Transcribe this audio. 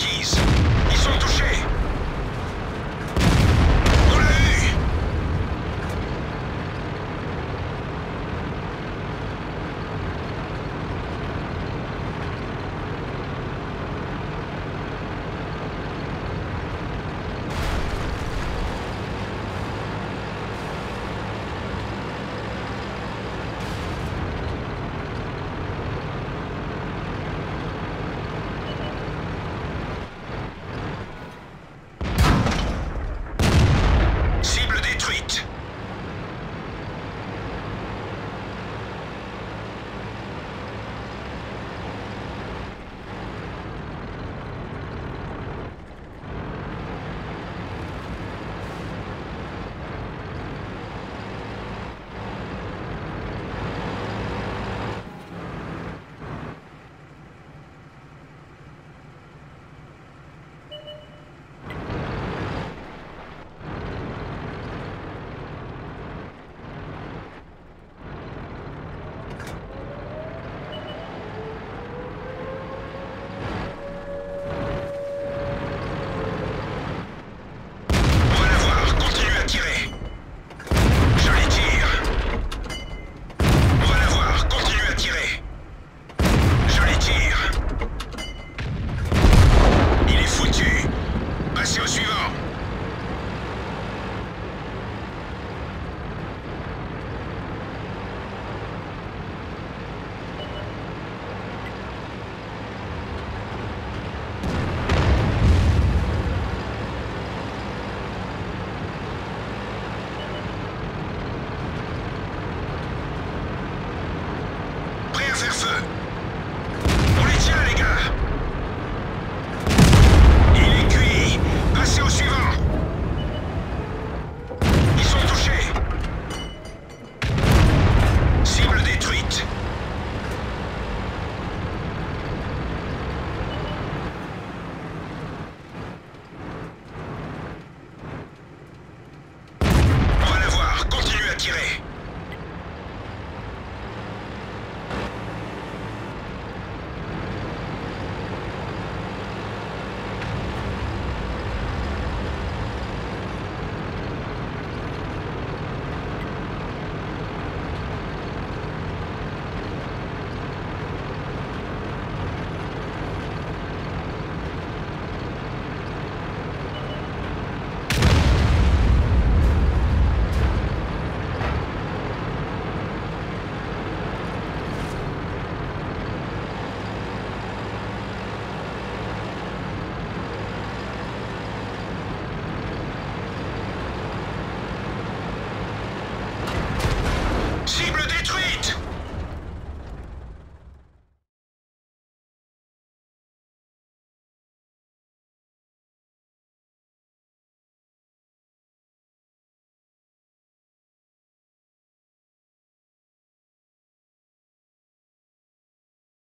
Jardins. Isso é touchés.